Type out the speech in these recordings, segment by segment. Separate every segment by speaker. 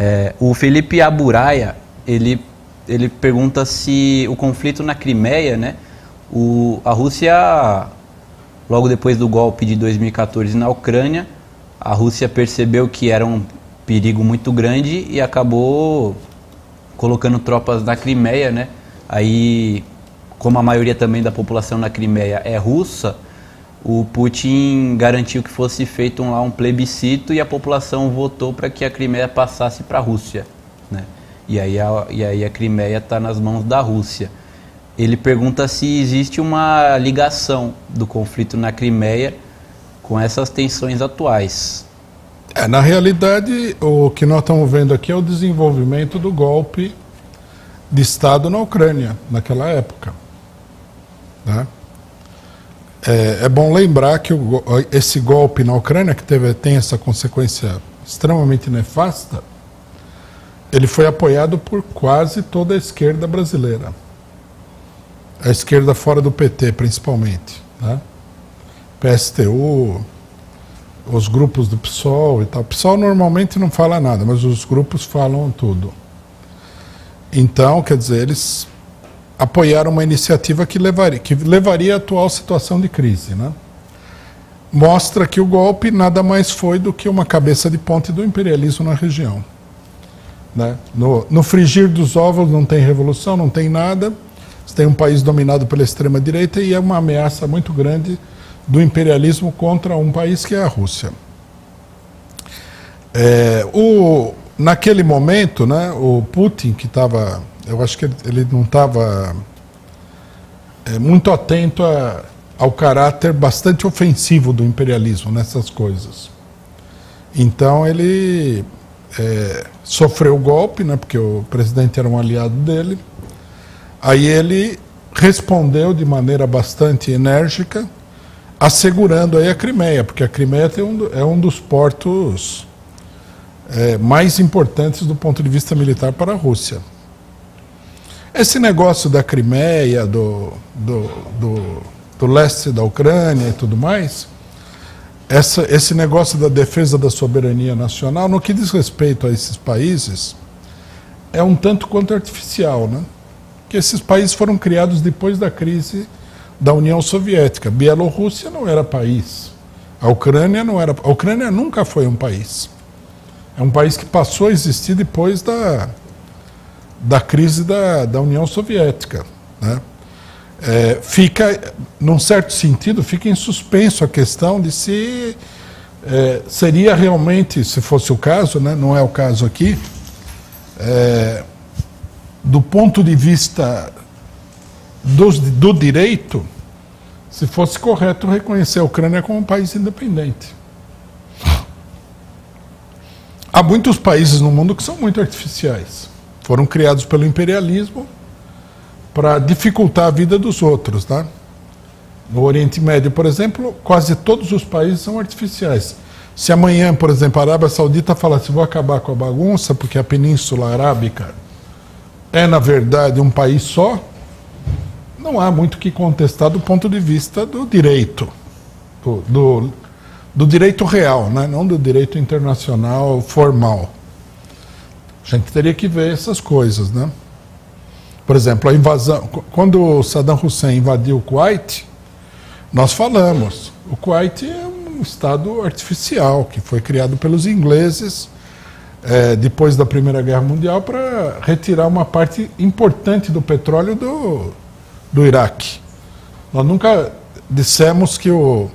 Speaker 1: É, o Felipe Aburaia, ele, ele pergunta se o conflito na Crimeia, né? O, a Rússia, logo depois do golpe de 2014 na Ucrânia, a Rússia percebeu que era um perigo muito grande e acabou colocando tropas na Crimeia, né? Aí, como a maioria também da população na Crimeia é russa, o Putin garantiu que fosse feito um, lá um plebiscito e a população votou para que a Crimeia passasse para a Rússia, né? E aí a, e aí a Crimeia está nas mãos da Rússia. Ele pergunta se existe uma ligação do conflito na Crimeia com essas tensões atuais.
Speaker 2: É, na realidade, o que nós estamos vendo aqui é o desenvolvimento do golpe de Estado na Ucrânia, naquela época. Né? É, é, bom lembrar que o, esse golpe na Ucrânia, que teve, tem essa consequência extremamente nefasta, ele foi apoiado por quase toda a esquerda brasileira. A esquerda fora do PT, principalmente. Né? PSTU, os grupos do PSOL e tal. O PSOL normalmente não fala nada, mas os grupos falam tudo. Então, quer dizer, eles apoiaram uma iniciativa que levaria, que levaria à atual situação de crise. Né? Mostra que o golpe nada mais foi do que uma cabeça de ponte do imperialismo na região. Né? No, no frigir dos ovos não tem revolução, não tem nada. Você tem um país dominado pela extrema-direita e é uma ameaça muito grande do imperialismo contra um país que é a Rússia. É, o, naquele momento, né, o Putin, que estava, eu acho que ele, não estava é, muito atento a, ao caráter bastante ofensivo do imperialismo nessas coisas. Então ele é, sofreu o golpe, né, porque o presidente era um aliado dele. Aí ele respondeu de maneira bastante enérgica assegurando aí a Crimeia, porque a Crimeia um, é um dos portos é, mais importantes do ponto de vista militar para a Rússia. Esse negócio da Crimeia, do, do, do, do leste da Ucrânia e tudo mais, essa, esse negócio da defesa da soberania nacional, no que diz respeito a esses países, é um tanto quanto artificial, né? Que esses países foram criados depois da crise da União Soviética. Bielorrússia não era país. A Ucrânia não era. A Ucrânia nunca foi um país. É um país que passou a existir depois da, da crise da, da União Soviética. Né? É, fica, num certo sentido, fica em suspenso a questão de se é, seria realmente, se fosse o caso, né, não é o caso aqui, é, do ponto de vista do, do direito, se fosse correto reconhecer a Ucrânia como um país independente. Há muitos países no mundo que são muito artificiais. Foram criados pelo imperialismo para dificultar a vida dos outros. Tá? No Oriente Médio, por exemplo, quase todos os países são artificiais. Se amanhã, por exemplo, a Arábia Saudita falasse vou acabar com a bagunça, porque a Península Arábica é, na verdade, um país só, não há muito que contestar do ponto de vista do direito, do, do, do direito real, né? não do direito internacional formal. A gente teria que ver essas coisas, né? Por exemplo, a invasão. Quando Saddam Hussein invadiu o Kuwait, nós falamos. O Kuwait é um estado artificial que foi criado pelos ingleses é, depois da Primeira Guerra Mundial para retirar uma parte importante do petróleo do, do Iraque. Nós nunca dissemos que o,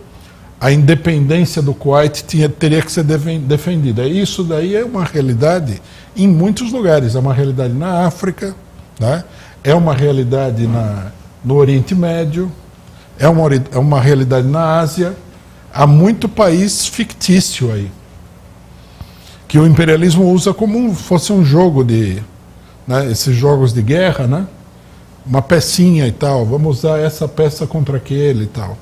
Speaker 2: a independência do Kuwait tinha, teria que ser defendida. Isso daí é uma realidade em muitos lugares. É uma realidade na África, né? é uma realidade na, no Oriente Médio, é uma, é uma realidade na Ásia. Há muito país fictício aí, que o imperialismo usa como fosse um jogo de. Né, esses jogos de guerra, né? uma pecinha e tal, vamos usar essa peça contra aquele e tal.